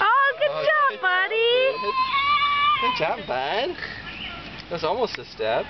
Oh, good Oh, job, good buddy. Good job, bud. That's almost a step.